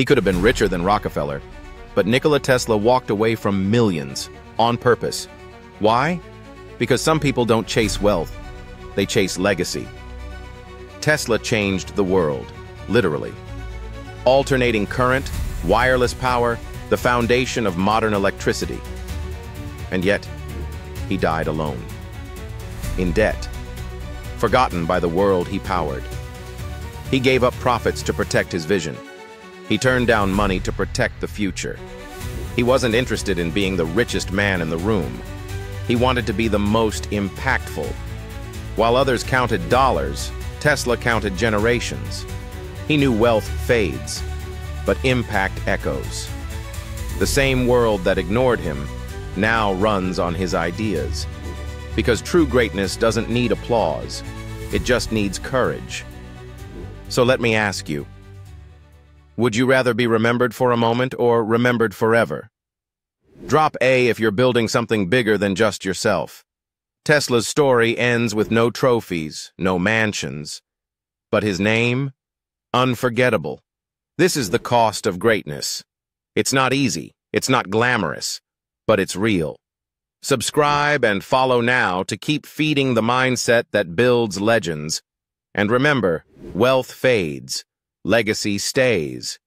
He could have been richer than Rockefeller, but Nikola Tesla walked away from millions on purpose. Why? Because some people don't chase wealth, they chase legacy. Tesla changed the world, literally. Alternating current, wireless power, the foundation of modern electricity. And yet, he died alone. In debt. Forgotten by the world he powered. He gave up profits to protect his vision. He turned down money to protect the future. He wasn't interested in being the richest man in the room. He wanted to be the most impactful. While others counted dollars, Tesla counted generations. He knew wealth fades, but impact echoes. The same world that ignored him now runs on his ideas. Because true greatness doesn't need applause, it just needs courage. So let me ask you, would you rather be remembered for a moment or remembered forever? Drop A if you're building something bigger than just yourself. Tesla's story ends with no trophies, no mansions. But his name? Unforgettable. This is the cost of greatness. It's not easy, it's not glamorous, but it's real. Subscribe and follow now to keep feeding the mindset that builds legends. And remember, wealth fades, legacy stays.